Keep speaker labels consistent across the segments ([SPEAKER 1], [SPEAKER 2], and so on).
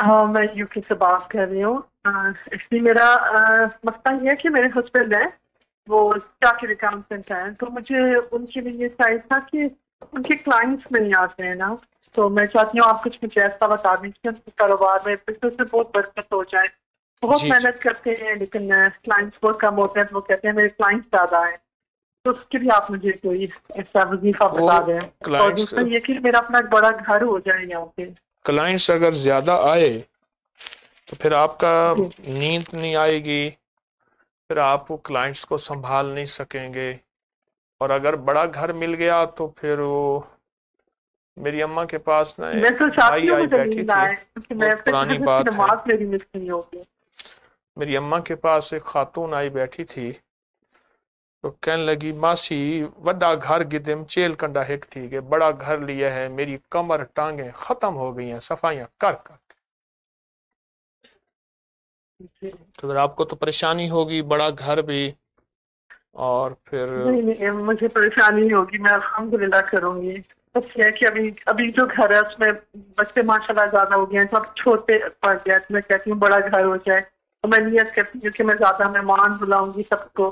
[SPEAKER 1] हाँ मैं यूके से बात कर रही हूँ। एक्चुअली मेरा मसला ये है कि मेरे हस्बैंड है वो चार्टेड अकाउंटेंट हैं। तो मुझे उनके लिए ये चाहिए था कि उनके क्लाइंट्स नहीं आते हैं ना। तो मैं चाहती हूँ आप कुछ मुझे ऐसा बता दें कि उनके कारोबार में बिज़नेस में बहुत बरकत हो जाए। बहुत मेहनत करते हैं लेकिन क्लाइंट्स बहुत कम होते हैं। तो वो कहते हैं मेरे क्लाइंट्स ज़्यादा है। तो उसके लिए आप मुझे कोई ऐसा वजीफा बता दें। और दूसरा ये कि मेरा अपना एक बड़ा घर हो जाए यहाँ पे।
[SPEAKER 2] क्लाइंट्स अगर ज़्यादा आए तो फिर आपका नींद नहीं आएगी फिर आप वो क्लाइंट्स को संभाल नहीं सकेंगे। और अगर बड़ा घर मिल गया तो फिर वो मेरी अम्मा के पास ना
[SPEAKER 1] भाई आई बैठी थी
[SPEAKER 2] पुरानी बात है। मेरी अम्मा के पास एक खातून आई बैठी थी तो कहने लगी, मासी, वड्डा घर गिदम चेल कंडा हिक थी कि बड़ा घर लिया है, मेरी कमर टांगे खत्म हो गई हैं, सफाइयाँ कर कर। तो फिर आपको तो परेशानी होगी, बड़ा घर भी, और फिर
[SPEAKER 1] नहीं नहीं मुझे परेशानी होगी, मैं अल्हम्दुलिल्लाह करूँगी। बस ये कि अभी अभी जो घर है, उसमें बच्चे माशाल्लाह ज़्यादा हो गए हैं, सब छोटे पड़ गए तो मैं कहती हूँ बड़ा घर हो जाए। तो मैं नियत करती हूँ कि मैं ज़्यादा मेहमान बुलाऊँगी सबको।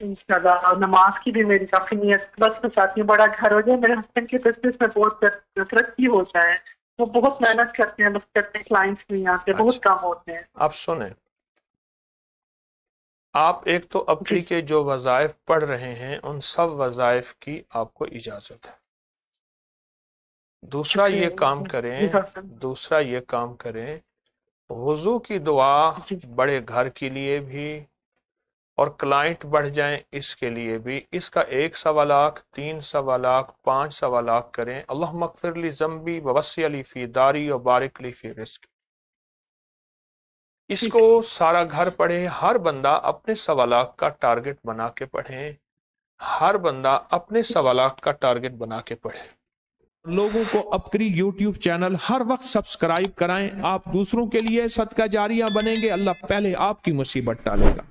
[SPEAKER 1] इंशाल्लाह नमाज़ की भी मेरी काफ़ी नियत बस मैं चाहती हूँ बड़ा घर हो जाए मेरे हस्बैंड के बिज़नेस में बहुत तरक्की हो जाए वो बहुत मेहनत करते हैं बस करते हैं क्लाइंट्स नहीं आते बहुत अच्छा। कम होते हैं।
[SPEAKER 2] आप सुने। आप एक तो अपनी के जो वज़ाइफ पढ़ रहे हैं उन सब वज़ाइफ की आपको इजाज़त है। दूसरा ये काम करें दूसरा ये काम करें वज़ू की दुआ बड़े घर के लिए भी और क्लाइंट बढ़ जाए इसके लिए भी। इसका एक सवा लाख तीन सवा लाख पाँच सवा लाख करें। अल्लाह मकफिरली जम्बी वसी अली फ़ी दारी और बारिक ली फ़ी रिस्क। इसको सारा घर पढ़े हर बंदा अपने सवा लाख का टारगेट बना के पढ़े। हर बंदा अपने सवा लाख का टारगेट बना के पढ़े।
[SPEAKER 3] लोगों को अपनी यूट्यूब चैनल हर वक्त सब्सक्राइब कराएँ। आप दूसरों के लिए सदका जारिया बनेंगे। अल्लाह पहले आपकी मुसीबत टालेगा।